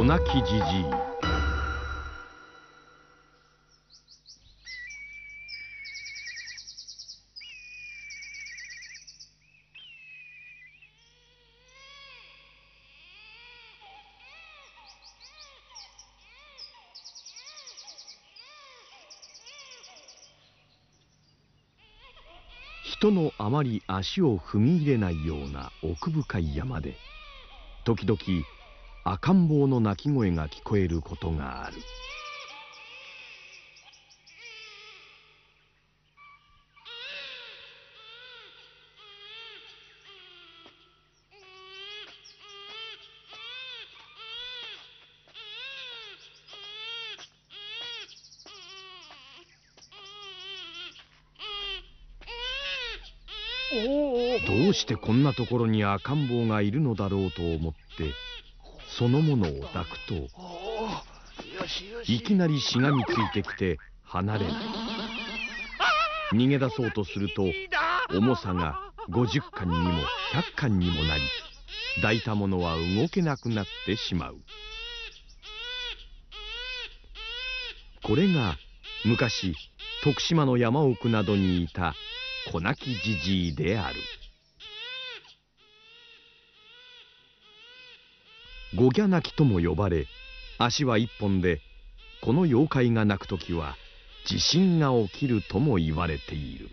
子泣きじじい。人のあまり足を踏み入れないような奥深い山で時々赤ん坊の鳴き声が聞こえることがある。どうしてこんなところに赤ん坊がいるのだろうと思ってそのものを抱くといきなりしがみついてきて離れない逃げ出そうとすると重さが50貫にも100貫にもなり抱いたものは動けなくなってしまう。これが昔徳島の山奥などにいた子泣きじじいである。ゴギャ泣きとも呼ばれ足は一本でこの妖怪が鳴く時は地震が起きるとも言われている。